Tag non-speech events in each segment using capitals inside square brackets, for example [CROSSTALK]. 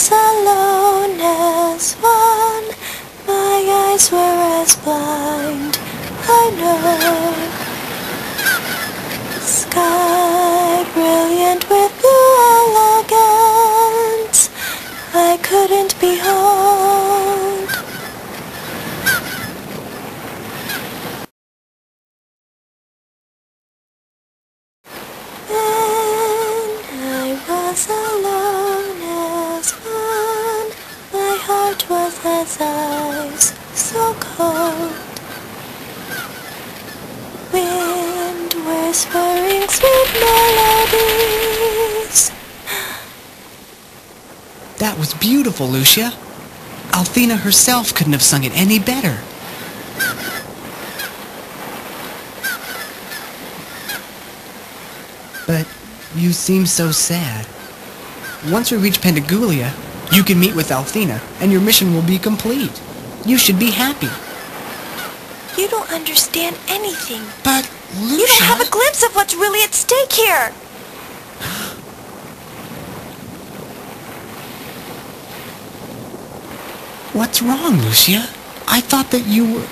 was alone as one. My eyes were as blind, I know. Sky brilliant with blue elegance, I couldn't behold. Then I was alone as so cold. Wind whispering sweet melodies. That was beautiful, Lucia. Althena herself couldn't have sung it any better. But you seem so sad. Once we reach Pentagulia, you can meet with Althena, and your mission will be complete. You should be happy. You don't understand anything. But, Lucia... You don't have a glimpse of what's really at stake here. What's wrong, Lucia? I thought that you were...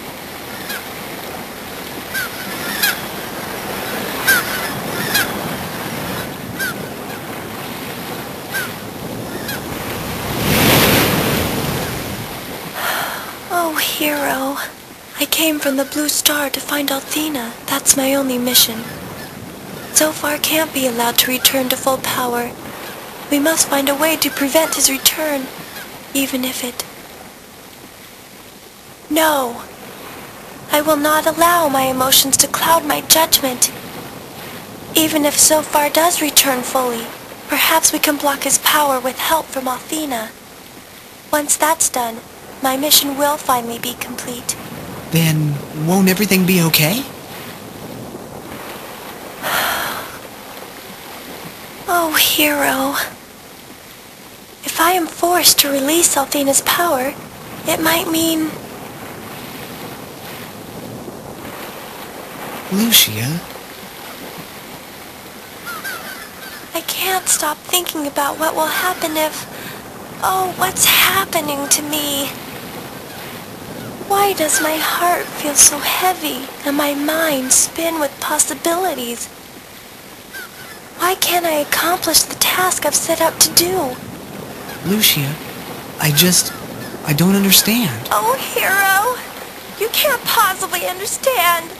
Oh, Hiro. I came from the Blue Star to find Althena. That's my only mission. Zophar can't be allowed to return to full power. We must find a way to prevent his return, even if it... No! I will not allow my emotions to cloud my judgment. Even if Zophar does return fully, perhaps we can block his power with help from Althena. Once that's done, my mission will finally be complete. Then, won't everything be okay? [SIGHS] Oh, Hiro. If I am forced to release Althena's power, it might mean... Lucia, I can't stop thinking about what will happen if... Oh, what's happening to me? Why does my heart feel so heavy and my mind spin with possibilities? Why can't I accomplish the task I've set out to do? Lucia, I just... I don't understand. Oh, Hiro! You can't possibly understand.